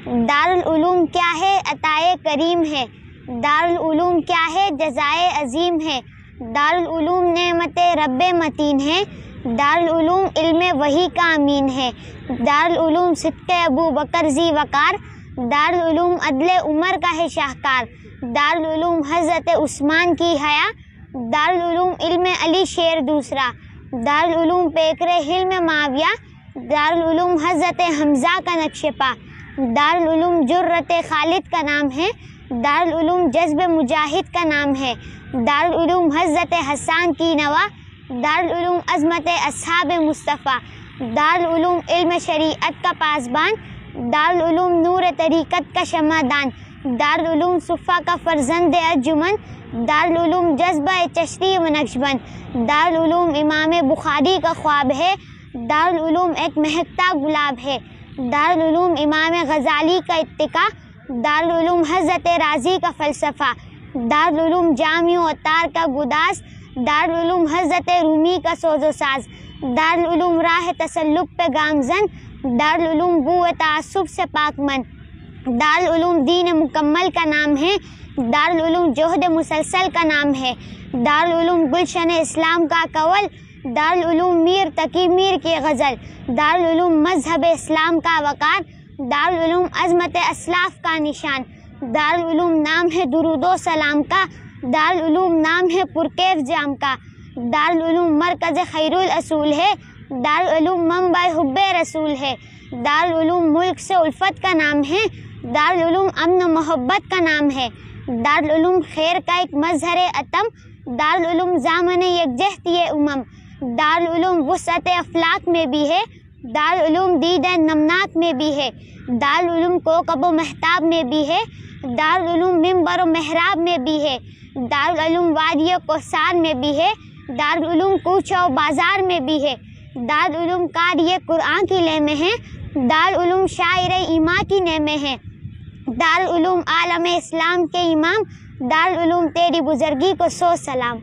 दारुल उलूम क्या है अताए करीम है दारुल उलूम क्या है जजाए अजीम है दारुल उलूम नेमत रब मतीन है दारुल उलूम इल्म वही का अमीन है दारुल उलूम सिद्क अबू बकर जी वकार दारुल उलूम अदल उमर का है शाहकार दारुल उलूम हज़रत उस्मान की हया दारुल उलूम इल्म अली शेर दूसरा दारुल उलूम पेकरे हिल्म माविया दारुल उलूम हज़रत हमज़ा का नक्शपा दारुल उलूम जुर्रत खालिद का नाम है। दारुल उलूम जज्ब मुजाहिद का नाम है। दारुल उलूम हज़रत हसान की नवा दारुल उलूम अज़मत असहाब मुस्तफ़ा दारुल उलूम इल्म शरीयत का पासबान दारुल उलूम नूर तरीक़त का शमादान दारुल उलूम सुफ़ा का फ़र्जंद अर्जुमन दारुल उलूम जज्बा चशरी व नक्शबंद दारुल इमाम बुखारी का ख्वाब है दारुल उलूम एक महकता गुलाब है। दारुल उलूम इमाम गज़ाली का इतका दारुल उलूम हज़रत राज़ी का फ़लसफ़ा दारुल उलूम जामी अतार का गुदास दारुल उलूम हज़रत रूमी का सोजो साज दारुल उलूम राह तसल्लुक पे गामजन दारुल उलूम बू तासुब से पाकमन दारुल उलूम दीन मुकम्मल का नाम है दारुल उलूम जोहद मुसलसल का नाम है दारुल उलूम गुलशन इस्लाम का कवल दारुल उलूम मीर तकी मीर की गज़ल दारुल उलूम मज़हब इस्लाम का वकार दारुल उलूम अजमत असलाफ का निशान दारुल उलूम नाम है दुरुदो सलाम का दारुल उलूम नाम है पुरकेफ जाम का दारुल उलूम मरकज़ खैरुल असूल है दारुल उलूम मंबा हुब रसूल है दारुल उलूम मुल्क से उल्फत का नाम है दारुल उलूम अमन मोहब्बत का नाम है दारुल उलूम खैर का एक मजहर अतम दारुल उलूम जामन यकजहती उमम दारुल उलूम वसत अफलाक में भी है दारुल उलूम दीद नमनाक में भी है दारुल उलूम कोकब महताब में भी है दारुल मम्बर महराब में भी है दारुल उलूम वादिय कोसार में भी है दारुल उलूम कूच और बाज़ार में भी है दारुल उलूम कारिय कुरान की ले में है दारुल उलूम शायर ईमा की ने में है दारुल उलूम आलम इस्लाम के इमाम दारुल उलूम तेरी बुजुर्गी को सो सलाम